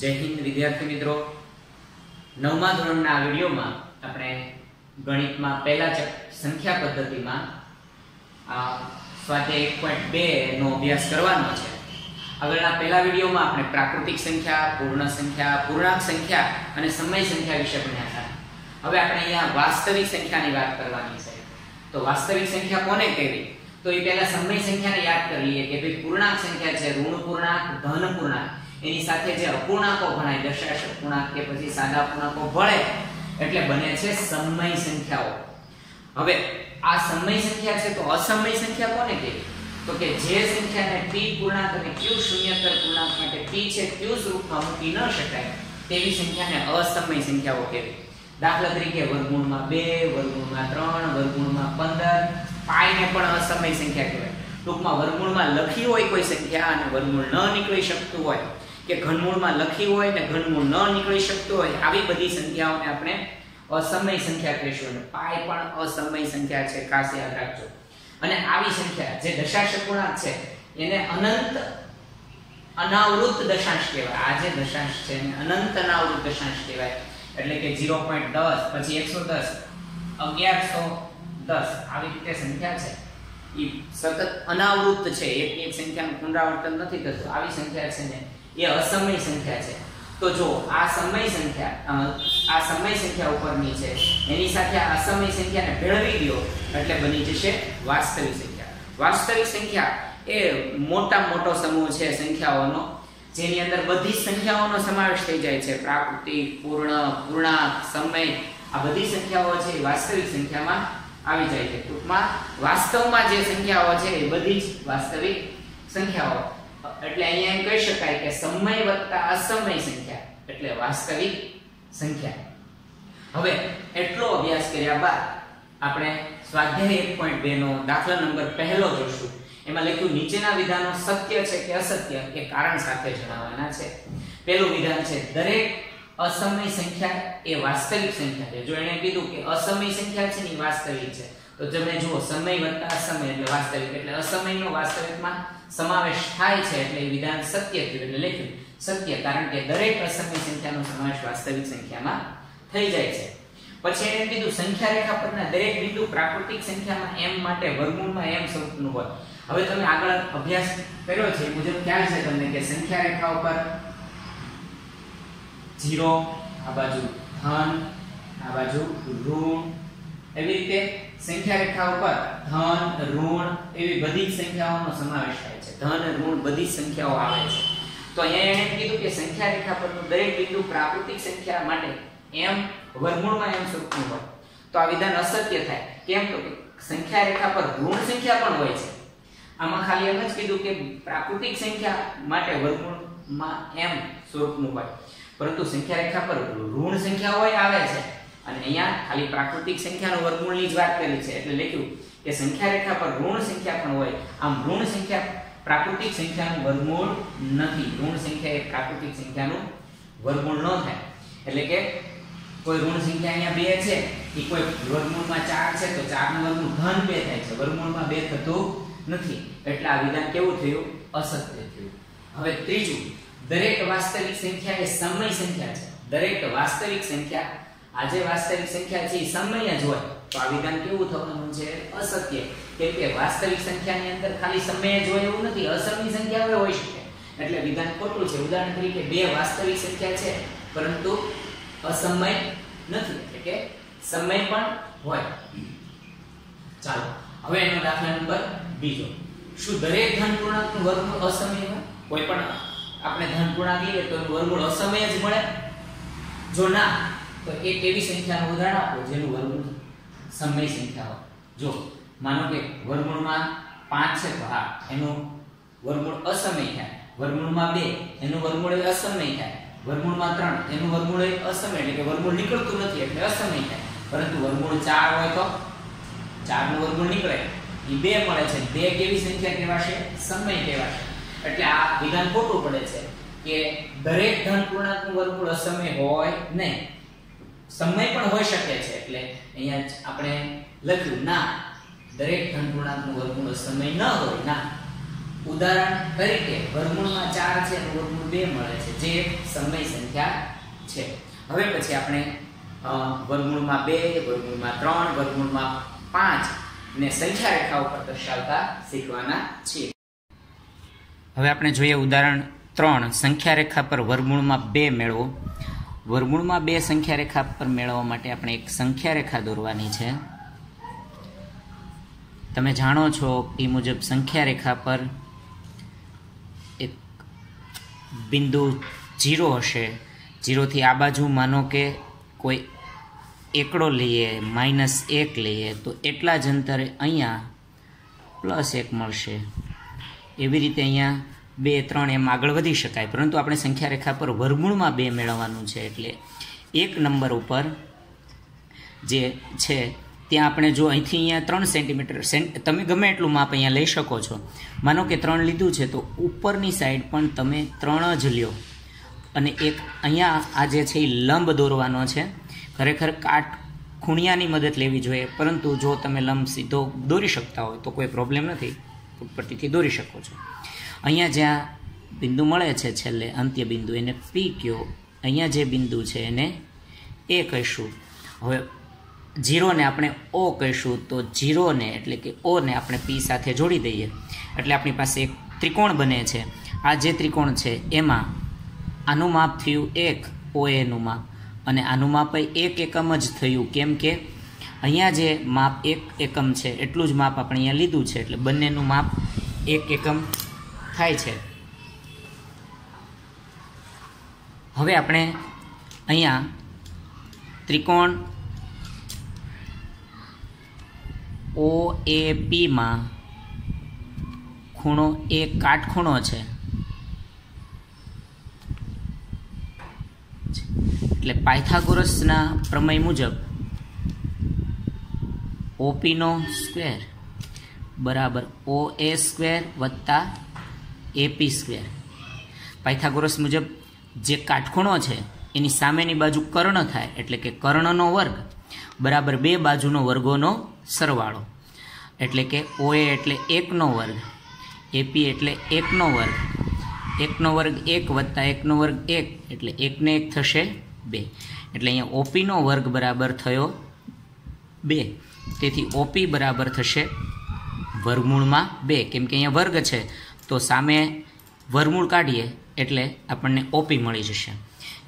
જય હિન્દ, વિદ્યાર્થી મિત્રો. નવમા ધોરણના આ વિડીયોમાં આપણે ગણિતમાં પહેલા સંખ્યા પદ્ધતિમાં સ્વાધ્યાય એક પોઈન્ટ બે નો અભ્યાસ કરવાનો છે. આગળના પહેલા વિડીયોમાં આપણે પ્રાકૃતિક સંખ્યા, પૂર્ણ સંખ્યા, પૂર્ણાંક સંખ્યા અને સમય સંખ્યા વિશે ભણ્યા હતા. હવે આપણે અહીંયા વાસ્તવિક સંખ્યાની વાત કરવાની છે. તો વાસ્તવિક સંખ્યા કોને કહેવી? તો એ પહેલા સમય સંખ્યાને યાદ કરી લઈએ કે ભાઈ પૂર્ણાંક સંખ્યા છે, ઋણ પૂર્ણાંક, ધન પૂર્ણાંક. એની સાથે જે અપૂર્ણાંકો ભણાય, દશાંશ અપૂર્ણાંક કે પછી સાદા અપૂર્ણાંકો ભળે, એટલે બને છે સમય સંખ્યાઓ. હવે આ સમય સંખ્યા છે તો અસમય સંખ્યા કોને કહેવી તો કે જે સંખ્યાને p પૂર્ણાંક અને q શૂન્યતર પૂર્ણાંક માટે p છે, q સ્વરૂપમાં મૂકી ન શકાય, તેવી સંખ્યાને અસમય સંખ્યાઓ કહેવી દાખલા તરીકે વર્ગમૂળમાં 2 વર્ગમૂળમાં 3 વર્ગમૂળમાં 15 પાઈને પણ અસમય સંખ્યા કહેવાય. ટૂંકમાં વર્ગમૂળમાં લખી હોય કોઈ સંખ્યા અને વર્ગમૂળ ન નીકળી શકતું હોય. કે ઘનમૂળમાં લખી હોય ને ઘનમૂળ ન નીકળી શકતું હોય, આવી બધી સંખ્યાઓને આપણે અસમય સંખ્યા કહેશું. અને પાય પણ અસમય સંખ્યા છે, ખાસ યાદ રાખજો. અને આવી સંખ્યા જે દશાંશ છે, એને અનંત અનાવૃત દશાંશ કહેવાય. આ જે દશાંશ છે, એને અનંત અનાવૃત દશાંશ કહેવાય. એટલે કે 0.10 પછી 110 1110 આવી રીતે સંખ્યા છે. એ સતત અનાવૃત છે. એક એક સંખ્યાનું પુનરાવર્તન નથી થતું. આવી સંખ્યા છે ને એ અસમય સંખ્યા છે. તો જો આ સમય સંખ્યા આ સમય સંખ્યા ઉપરની છે, એની સાથે આ અસમય સંખ્યાને ભેળવી દો એટલે બની જશે વાસ્તવિક સંખ્યા. વાસ્તવિક સંખ્યા એ મોટા મોટો સમૂહ છે સંખ્યાઓનો, જેની અંદર બધી સંખ્યાઓનો સમાવેશ થઈ જાય છે. પ્રાકૃતિક પૂર્ણ, પૂર્ણાંક, સમય, આ બધી સંખ્યાઓ છે વાસ્તવિક સંખ્યામાં આવી જાય છે. ટૂંકમાં, વાસ્તવમાં જે સંખ્યાઓ છે એ બધી જ વાસ્તવિક સંખ્યાઓ. એટલે અહીંયા એમ કહી શકાય કે સમય વત્તા અસમય સંખ્યા એટલે વાસ્તવિક સંખ્યા. હવે એટલો અભ્યાસ કર્યા બાદ આપણે સ્વાધ્યાય એક પોઈન્ટ બે નો દાખલા નંબર પહેલો જોશું. એમાં લખ્યું, નીચેના વિધાનો સત્ય છે કે અસત્ય એ કારણ સાથે જણાવવાના છે. પહેલું વિધાન છે, દરેક અસમય સંખ્યા એ વાસ્તવિક સંખ્યા છે. જો એણે કીધું કે અસમય સંખ્યા છે ને વાસ્તવિક છે તો તમે જુઓ, સમય વત્તા અસમય એટલે વાસ્તવિક. એટલે અસમયનો વાસ્તવિકમાં સમાવેશ થાય છે એટલે વિધાન સત્ય થયું એટલે લખ્યું. સત્ય, કારણ કે દરેક અસમય સંખ્યાનો સમાવેશ વાસ્તવિક સંખ્યામાં થઈ જાય છે. પછી એને કીધું સંખ્યા રેખા પરના દરેક બિંદુ પ્રાકૃતિક સંખ્યામાં m માટે વર્ગમૂળમાં m સ્વરૂપનું હોય. હવે તમે આગળ અભ્યાસ કર્યો છે મુજબ ખ્યાલ છે તમને કે સંખ્યા રેખા ઉપર 0 આ બાજુ ધન, આ બાજુ ઋણ. એવી રીતે સંખ્યા રેખા ઉપર ધન, ઋણ એવી બધી સંખ્યાઓનો સમાવેશ થાય છે. ધન, ઋણ બધી સંખ્યાઓ આવે છે. તો અહીંયા એણે કીધું કે સંખ્યા રેખા પરનું દરેક બિંદુ પ્રાકૃતિક સંખ્યા માટે m વર્ગમૂળમાં m સ્વરૂપનું હોય. તો આ વિધાન અસત્ય થાય. કેમ તો કે સંખ્યા રેખા પર ઋણ સંખ્યા પણ હોય છે. આમાં ખાલી એમ જ કીધું કે પ્રાકૃતિક સંખ્યા માટે વર્ગમૂળમાં m સ્વરૂપનું હોય. પરંતુ સંખ્યા રેખા પર ઋણ સંખ્યા હોય આવે છે. અને અહીંયા ખાલી પ્રાકૃતિક સંખ્યાનો વર્ગમૂળની જ વાત કરી છે. એટલે લખ્યું કે સંખ્યા રેખા પર ઋણ સંખ્યા પણ હોય. આમ ઋણ સંખ્યા પ્રાકૃતિક સંખ્યાનું વર્ગમૂળ નથી. ઋણ સંખ્યા એ પ્રાકૃતિક સંખ્યાનું વર્ગમૂળ ન થાય. એટલે કે કોઈ ઋણ સંખ્યા અહીંયા બે છે એ કોઈ વર્ગમૂળમાં ચાર છે, તો ચારનું વર્ગમૂળ ધન બે થાય છે. વર્ગમૂળમાં બે થતું નથી. એટલે આ વિધાન કેવું થયું? અસત્ય થયું. હવે ત્રીજું, દરેક વાસ્તવિક સંખ્યા એ સમય સંખ્યા છે. દરેક વાસ્તવિક સંખ્યા આ જે વાસ્તવિક સંખ્યા છે એ સમય જ હોય. તો આ વિધાન કેવું થવાનું છે? અસત્ય. કેમ કે વાસ્તવિક સંખ્યાની અંદર ખાલી સમય જ હોય એવું નથી. અસમય સંખ્યા હોય હોઈ શકે. એટલે વિધાન ખોટું છે. ઉદાહરણ તરીકે બે વાસ્તવિક સંખ્યા છે, પરંતુ અસમય નથી. એટલે કે સમય પણ હોય. ચાલો. હવે એનો દાખલા નંબર બીજો. શું દરેક ધન પૂર્ણાંકનું વર્ગમૂળ અસમય હોય? કોઈ પણ આપણે ધન પૂર્ણાંક લઈએ તો વર્ગમૂળ અસમય જ મળે. જો ના તો એક એવી સંખ્યાનું ઉદાહરણ આપો, જેનું વર્ગમૂળ સમય સંખ્યા હોય. જો માનો કે વર્ગમૂળમાં 5 છે, તો હા, એનું વર્ગમૂળ અસમય થાય. વર્ગમૂળમાં 2 એનું વર્ગમૂળ અસમય થાય. વર્ગમૂળમાં 3 એનું વર્ગમૂળ અસમય, એટલે કે વર્ગમૂળ નીકળતું નથી, એટલે અસમય થાય. પરંતુ વર્ગમૂળ 4 હોય તો 4 નું વર્ગમૂળ નીકળે. એ 2 મળે છે. 2 કેવી સંખ્યા કહેવાશે? સમય કહેવાશે. એટલે આ વિધાન ખોટું પડે છે કે દરેક ધન પૂર્ણાંકનું વર્ગમૂળ અસમય હોય નહીં. સમય પણ હોઈ શકે છે એટલે અહીંયા આપણે લખ્યું, ના, દરેક ધન પૂર્ણાંકનું વર્ગમૂળ સમય ન હોય, ના. ઉદાહરણ તરીકે, વર્ગમૂળમાં ચાર છે અને વર્ગમૂળ બે મળે છે, જે સમય સંખ્યા છે. હવે પછી આપણે વર્ગમૂળમાં બે, વર્ગમૂળમાં ત્રણ, વર્ગમૂળમાં પાંચ ને સંખ્યા રેખા ઉપર દર્શાવતા શીખવાના છીએ. હવે આપણે જોઈએ ઉદાહરણ ત્રણ, સંખ્યા રેખા પર વર્ગમૂળમાં બે મેળવો. વર્ગમૂળમાં બે સંખ્યા રેખા પર મેળવવા માટે આપણે એક સંખ્યા રેખા દોરવાની છે. તમે જાણો છો એ મુજબ સંખ્યા રેખા પર એક બિંદુ જીરો હશે. જીરોથી આ બાજુ માનો કે કોઈ એકડો લઈએ, માઇનસ એક લઈએ, તો એટલા જ અંતરે અહીંયા પ્લસ એક મળશે. એવી રીતે અહીંયા બે, ત્રણ એમ આગળ વધી શકાય. પરંતુ આપણે સંખ્યા રેખા પર વર્ગમૂળમાં બે મેળવવાનું છે એટલે એક નંબર ઉપર જે છે, ત્યાં આપણે જો અહીંથી અહીંયા ત્રણ સેન્ટીમીટર સેન્ટ તમે ગમે એટલું માપ અહીંયા લઈ શકો છો. માનો કે ત્રણ લીધું છે, તો ઉપરની સાઈડ પણ તમે ત્રણ જ લ્યો. અને એક અહીંયા આ જે છે, એ લંબ દોરવાનો છે. ખરેખર કાટ ખૂણિયાની મદદ લેવી જોઈએ, પરંતુ જો તમે લંબ સીધો દોરી શકતા હોય, તો કોઈ પ્રોબ્લેમ નથી. ઉપરથી દોરી શકો છો. અહીંયા જ્યાં બિંદુ મળે છે છેલ્લે, અંત્ય બિંદુ, એને પી કયો, અહીંયા જે બિંદુ છે એને એ કહીશું. હવે જીરોને આપણે ઓ કહીશું, તો જીરોને એટલે કે ઓને આપણે પી સાથે જોડી દઈએ. એટલે આપણી પાસે એક ત્રિકોણ બને છે. આ જે ત્રિકોણ છે, એમાં આનું માપ થયું એક ઓ એનું માપ અને આનું માપ એક એકમ જ થયું. કેમ કે અહીંયા જે માપ એક એકમ છે, એટલું જ માપ આપણે અહીંયા લીધું છે, એટલે બંનેનું માપ એક એકમ થાય છે. હવે આપણે અહીંયા ત્રિકોણ ઓ એ પીમાં ખૂણો એ કાટખૂણો છે. એટલે પાયથાગોરસના પ્રમેય મુજબ ઓપીનો સ્ક્વેર બરાબર ઓ એ સ્ક્વેર વત્તા એપી સ્ક્વેર પાયથાગોરસ મુજબ જે કાટખૂણો છે, એની સામેની બાજુ કર્ણ થાય એટલે કે કર્ણનો વર્ગ બરાબર બે બાજુનો વર્ગોનો સરવાળો. એટલે કે ઓ એ એટલે એકનો વર્ગ એપી એટલે એકનો વર્ગ એકનો વર્ગ એક વત્તા એકનો વર્ગ એક એટલે એકને એક થશે બે. એટલે અહીંયા ઓપીનો વર્ગ બરાબર થયો બે. તેથી ઓપી બરાબર થશે વર્ગમૂળમાં બે. કેમ કે અહીંયા વર્ગ છે, તો સામે વર્ગમૂળ કાઢીએ એટલે આપણને ઓપી મળી જશે.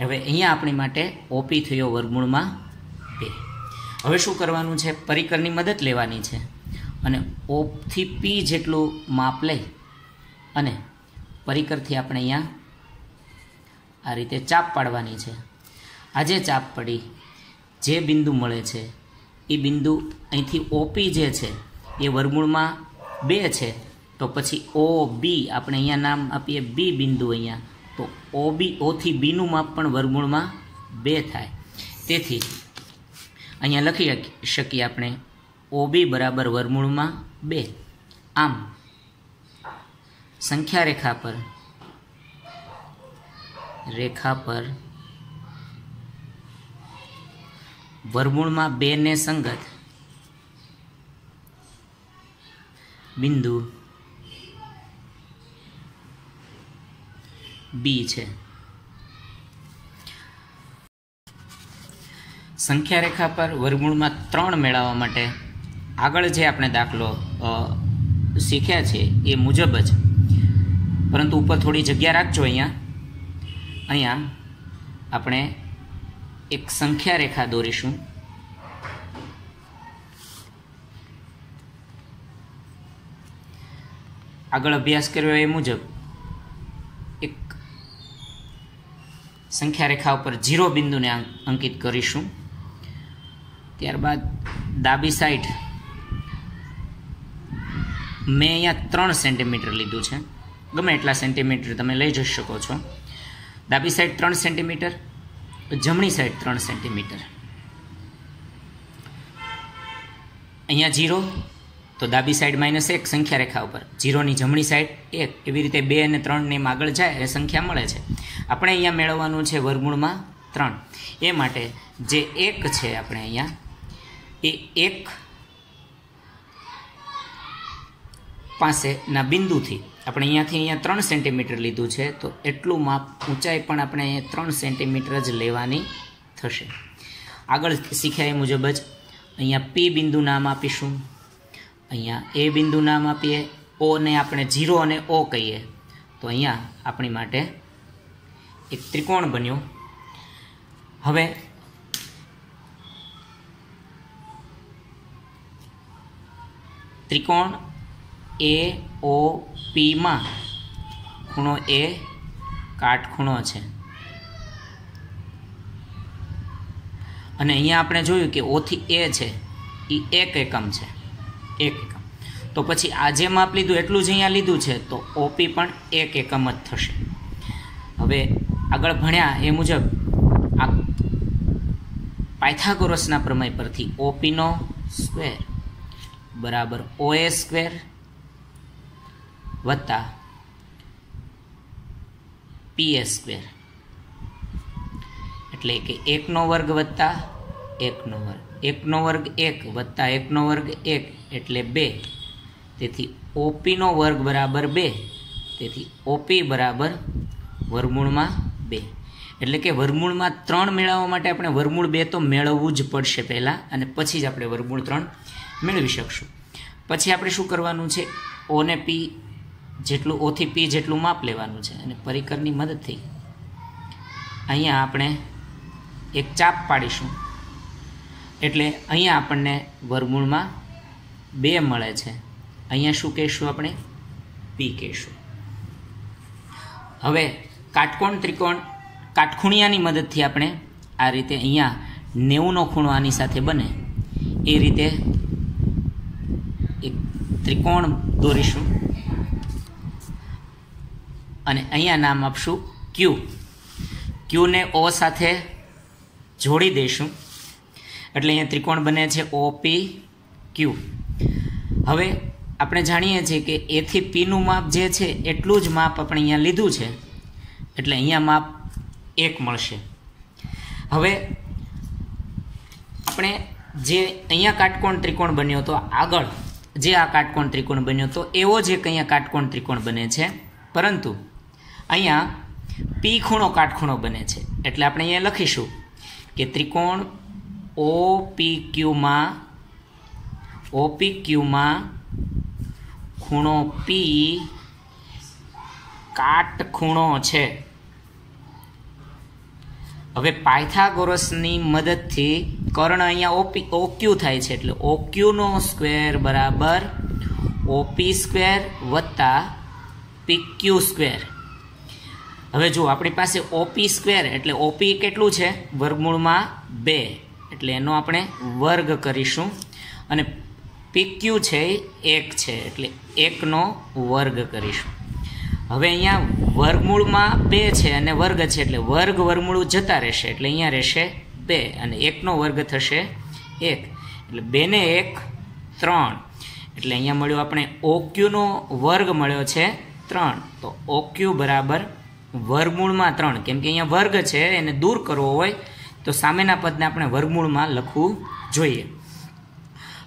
હવે અહીંયા આપણી માટે ઓપી થયો વર્ગમૂળમાં બે. હવે શું કરવાનું છે? પરિકરની મદદ લેવાની છે. અને ઓપથી પી જેટલું માપ લઈ અને પરિકરથી આપણે અહીંયા આ રીતે ચાપ પાડવાની છે. આ જે ચાપ પડી. જે બિંદુ મળે છે એ બિંદુ અહીંથી ઓપી જે છે, એ વર્ગમૂળમાં બે છે. તો પછી ઓ બી આપણે અહીંયા નામ આપીએ બી બિંદુ અહીંયા. તો ઓ બી ઓથી બીનું માપ પણ વર્ગમૂળમાં બે થાય. તેથી અહીંયા લખી શકીએ આપણે ઓ બી બરાબર વર્ગમૂળમાં બે. આમ સંખ્યા રેખા પર રેખા પર વર્ગમૂળમાં બે ને સંગત. બિંદુ. બી છે. સંખ્યા રેખા પર વર્ગમૂળમાં ત્રણ મેળવવા માટે આગળ જે આપણે દાખલો શીખ્યા છે એ મુજબ જ. પરંતુ ઉપર થોડી જગ્યા રાખજો અહીંયા. અહીંયા આપણે એક સંખ્યા રેખા દોરીશું. આગળ અભ્યાસ કર્યો એ મુજબ એક સંખ્યા રેખા ઉપર જીરો બિંદુને અંકિત કરીશું. ત્યારબાદ ડાબી સાઈડ મેં અહીંયા ત્રણ સેન્ટીમીટર લીધું છે. ગમે એટલા સેન્ટીમીટર તમે લઈ જઈ શકો છો. ડાબી સાઈડ ત્રણ સેન્ટીમીટર જમણી સાઈડ ત્રણ સેન્ટીમીટર. અહીંયા જીરો તો ડાબી સાઈડ માઇનસ એક સંખ્યા રેખા ઉપર. જીરોની જમણી સાઈડ એક. એવી રીતે બે અને ત્રણને એમ આગળ જાય, એ સંખ્યા મળે છે. આપણે અહીંયા મેળવવાનું છે વર્ગમૂળમાં ત્રણ. એ માટે જે એક છે આપણે અહીંયા, એ એક પાસેના બિંદુથી આપણે અહીંયાથી અહીંયા ત્રણ સેન્ટીમીટર લીધું છે, તો એટલું માપ ઊંચાઈ પણ આપણે અહીંયા ત્રણ સેન્ટીમીટર જ લેવાની થશે. આગળ શીખ્યા એ મુજબ જ અહીંયા પી બિંદુ નામ આપીશું. અહીંયા એ બિંદુ નામ આપીએ ઓને આપણે જીરો અને ઓ કહીએ. તો અહીંયા આપણી માટે એક ત્રિકોણ બન્યો. હવે ત્રિકોણ એ ઓ પીમાં ખૂણો એ કાટખૂણો છે. અને અહીંયા આપણે જોયું કે ઓથી એ છે એ એક એકમ છે, એક એકમ. તો પછી આ જે માપ લીધું, એટલું જ અહીંયા લીધું છે, તો ઓપી પણ એક એકમ જ થશે. હવે આગળ ભણ્યા એ મુજબ આ પાયથાગોરસના પ્રમેય પરથી ઓપીનો સ્ક્વેર બરાબર ઓએ સ્ક્વેર વત્તા પીએ સ્ક્વેર એટલે કે એકનો વર્ગ વત્તા એકનો વર્ગ. એકનો વર્ગ એક વત્તા એકનો વર્ગ એક એટલે બે. તેથી ઓપીનો વર્ગ બરાબર બે. તેથી ઓપી બરાબર વરમૂળમાં બે. એટલે કે વરમૂળમાં ત્રણ મેળવવા માટે આપણે વરમૂળ બે તો મેળવવું જ પડશે પહેલાં અને પછી જ આપણે વરમૂળ ત્રણ મેળવી શકશું. પછી આપણે શું કરવાનું છે? ઓને પી જેટલું ઓથી પી જેટલું માપ લેવાનું છે અને પરિકરની મદદથી અહીંયા આપણે એક ચાપ પાડીશું. એટલે અહીંયા આપણને વર્ગમૂળમાં બે મળે છે. અહીંયા શું કહીશું આપણે? પી કહીશું. હવે કાટકોણ ત્રિકોણ કાટખૂણિયાની મદદથી આપણે આ રીતે અહીંયા નેવુંનો ખૂણો આની સાથે બને. એ રીતે એક ત્રિકોણ દોરીશું. અને અહીંયા નામ આપશું ક્યુ. ક્યુને ઓ સાથે જોડી દઈશું. એટલે અહીંયા ત્રિકોણ બને છે ઓ, પી, ક્યુ. હવે આપણે જાણીએ છીએ કે એથી પીનું માપ જે છે એટલું જ માપ આપણે અહીંયા લીધું છે. એટલે અહીંયા માપ એક મળશે. હવે આપણે જે અહીંયા કાટકોણ ત્રિકોણ બન્યો તો આગળ જે આ કાટકોણ ત્રિકોણ બન્યો તો એવો જ એક અહીંયા કાટકોણ ત્રિકોણ બને છે. પરંતુ અહીંયા પી ખૂણો કાટખૂણો બને છે. એટલે આપણે અહીંયા લખીશું કે ત્રિકોણ ઓ પી ક્યુમાં ઓ પી ક્યુમાં ખૂણો પી કાટખૂણો છે. હવે પાયથાગોરસની મદદથી કર્ણ અહીંયા ઓપી ઓક્યુ થાય છે. એટલે ઓક્યુનો સ્ક્વેર બરાબર ઓપી સ્ક્વેર વત્તા પીક્યુ સ્ક્વેર. હવે જો આપણી પાસે ઓપી સ્ક્વેર એટલે ઓપી કેટલું છે? વર્ગમૂળમાં બે. એટલે એનો આપણે વર્ગ કરીશું. અને પીક્યુ છે એક છે, એટલે એકનો વર્ગ કરીશું. હવે અહીંયા વર્ગમૂળમાં બે છે અને વર્ગ છે, એટલે વર્ગ વર્ગમૂળ જતા રહેશે, એટલે અહીંયા રહેશે બે અને એકનો વર્ગ થશે એક. એટલે બેને એક, ત્રણ. એટલે અહીંયા મળ્યો આપણે ઓક્યુનો વર્ગ મળ્યો છે ત્રણ. તો ઓક્યુ બરાબર વર્ગમૂળમાં ત્રણ. કેમ કે અહીંયા વર્ગ છે, એને દૂર કરવો હોય, તો સામેના પદને આપણે વર્ગમૂળમાં લખવું જોઈએ.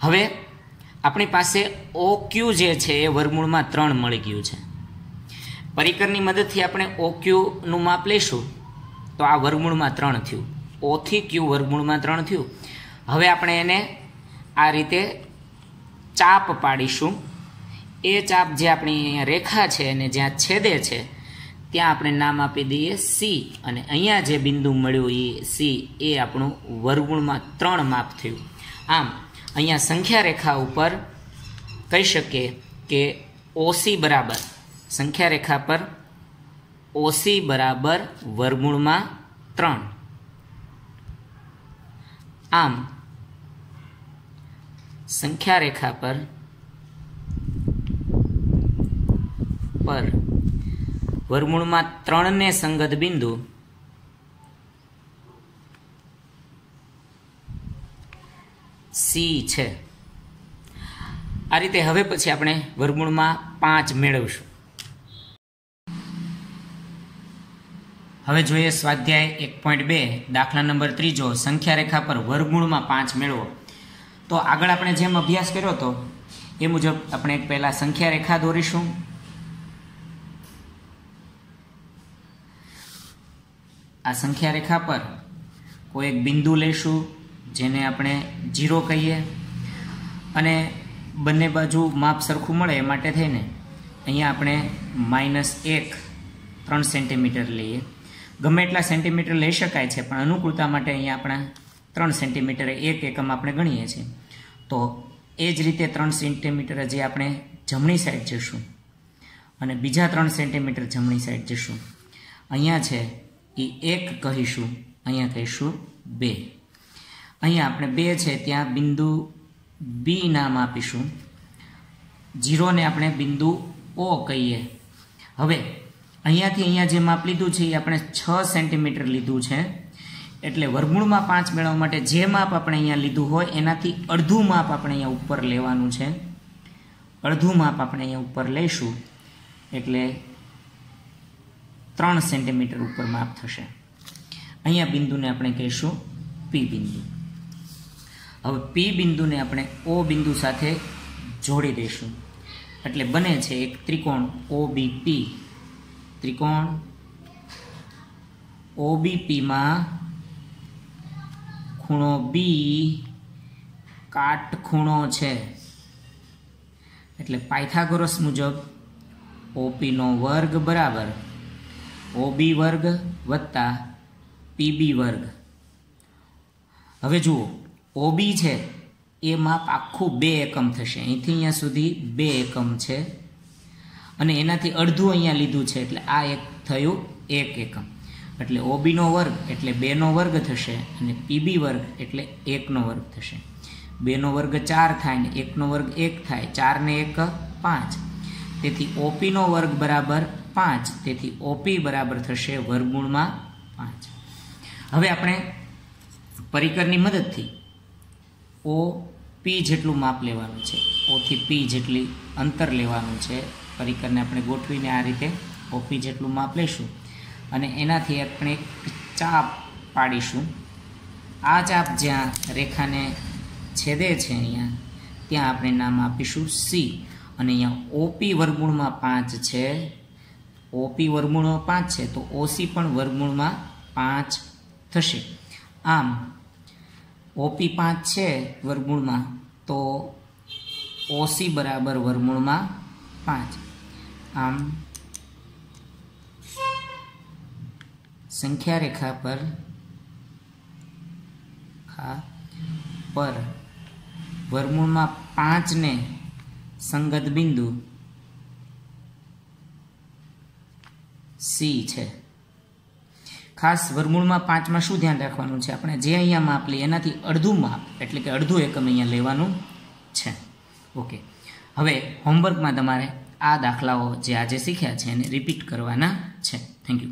હવે આપણી પાસે ઓક્યુ જે છે, એ વર્ગમૂળમાં ત્રણ મળી ગયું છે. પરિકરની મદદથી આપણે ઓક્યુનું માપ લઈશું, તો આ વર્ગમૂળમાં ત્રણ થયું. ઓથી ક્યુ વર્ગમૂળમાં ત્રણ થયું. હવે આપણે એને આ રીતે ચાપ પાડીશું. એ ચાપ જે આપણી રેખા છે, અને જ્યાં છેદે છે ત્યાં આપણે નામ આપી દઈએ સી અને અહીંયા જે બિંદુ મળ્યું એ સી એ આપણું વર્ગુણમાં ત્રણ માપ થયું. આમ, અહીંયા સંખ્યા રેખા ઉપર કહી શકીએ કે ઓસી બરાબર. સંખ્યા રેખા પર ઓસી બરાબર વર્ગુણમાં ત્રણ. આમ સંખ્યા રેખા પર પર વર્ગમૂળમાં ત્રણને સંગત બિંદુ સી છે. આ રીતે હવે પછી આપણે વર્ગમૂળમાં પાંચ મેળવશું. હવે જોઈએ સ્વાધ્યાય એક પોઈન્ટ બે, દાખલા નંબર ત્રીજો સંખ્યા રેખા પર વર્ગુણમાં પાંચ મેળવો. તો આગળ આપણે જેમ અભ્યાસ કર્યો હતો એ મુજબ આપણે પહેલા સંખ્યા રેખા દોરીશું. આ સંખ્યા રેખા પર કોઈ એક બિંદુ લઈશું, જેને આપણે જીરો કહીએ. અને બંને બાજુ માપ સરખું મળે એ માટે થઈને અહીંયા આપણે માઇનસ એક ત્રણ સેન્ટીમીટર લઈએ. ગમે એટલા સેન્ટીમીટર લઈ શકાય છે, પણ અનુકૂળતા માટે અહીંયા આપણા ત્રણ સેન્ટીમીટર એક એકમ આપણે ગણીએ છીએ. તો એ જ રીતે ત્રણ સેન્ટીમીટર જે આપણે જમણી સાઈડ જઈશું અને બીજા ત્રણ સેન્ટીમીટર જમણી સાઈડ જઈશું. અહીંયા છે એ એક કહીશું, અહીંયા કહીશું બે. અહીંયા આપણે બે છે, ત્યાં બિંદુ બી નામ આપીશું. જીરોને આપણે બિંદુ ઓ કહીએ. હવે, અહીંયાથી અહીંયા જે માપ લીધું છે, એ આપણે છ સેન્ટીમીટર લીધું છે. એટલે વર્ગમૂળમાં પાંચ મેળવવા માટે જે માપ આપણે અહીંયા લીધું હોય, એનાથી અડધું માપ આપણે અહીંયા ઉપર લેવાનું છે. અડધું માપ આપણે અહીંયા ઉપર લઈશું. એટલે ત્રણ સેન્ટીમીટર ઉપર માપ થશે. અહીંયા બિંદુને આપણે કહીશું પી બિંદુ. હવે પી બિંદુને આપણે ઓ બિંદુ સાથે જોડી દઈશું. એટલે બને છે એક ત્રિકોણ ઓ બી પી ત્રિકોણ ઓબીપીમાં ખૂણો બી કાટખૂણો છે. એટલે પાયથાગોરસ મુજબ ઓપીનો વર્ગ બરાબર ઓબી વર્ગ વત્તા પીબી વર્ગ. હવે જુઓ, ઓબી છે એ માપ આખું બે એકમ થશે. અહીંથી અહીંયા સુધી બે એકમ છે. અને એનાથી અડધું અહીંયા લીધું છે, એટલે આ એક થયું એક એકમ. એટલે ઓબીનો વર્ગ એટલે બેનો વર્ગ થશે અને પીબી વર્ગ એટલે એકનો વર્ગ થશે. બેનો વર્ગ ચાર થાય ને એકનો વર્ગ એક થાય, ચારને એક પાંચ. તેથી ઓપીનો વર્ગ બરાબર પાંચ. તેથી ઓપી બરાબર થશે વર્ગમૂળમાં પાંચ. હવે આપણે પરિકરની મદદથી ઓ પી જેટલું માપ લેવાનું છે ઓથી પી જેટલી અંતર લેવાનું છે, પરિકરને આપણે ગોઠવીને આ રીતે ઓપી જેટલું માપ લઈશું અને એનાથી આપણે ચાપ પાડીશું. આ ચાપ જ્યાં રેખાને છેદે છે અહીંયા, ત્યાં આપણે નામ આપીશું સી અને અહીંયા ઓપી વર્ગુણમાં પાંચ છે. ઓપી વર્ગમૂળમાં પાંચ છે, તો ઓસી પણ વર્ગમૂળમાં પાંચ થશે. આમ, ઓપી પાંચ છે વર્ગમૂળમાં, તો ઓસી બરાબર વર્ગમૂળમાં પાંચ. આમ સંખ્યા રેખા પર, ખા, પર વર્ગમૂળમાં પાંચને સંગત બિંદુ સી છે. ખાસ વર્ગમૂળમાં પાંચમાં શું ધ્યાન રાખવાનું છે? આપણે જે અહીંયા માપ લઈએ, એનાથી અડધું માપ, એટલે કે અડધું એકમ અહીંયા લેવાનું છે. ઓકે હવે હોમવર્કમાં તમારે આ દાખલાઓ જે આજે શીખ્યા છે એને રિપીટ કરવાના છે. Thank you